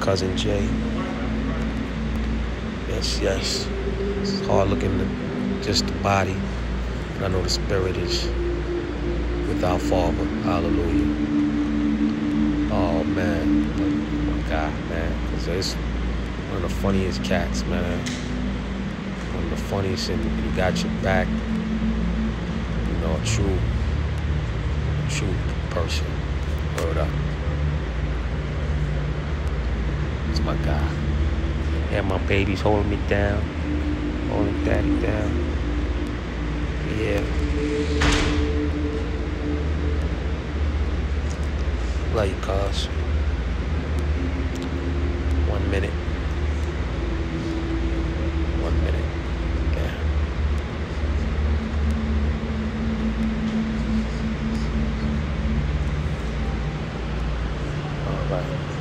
cousin Jay. Yes, yes. It's hard looking just the body. But I know the spirit is with our Father. Hallelujah. Oh man. Oh my God, man. Cause it's one of the funniest cats, man. One of the funniest and he got your back. You know, a true, true person. Word up. It's my God. And my baby's holding me down. Holding daddy down. Yeah. Love you, cuz. One minute. One minute. Yeah. All right.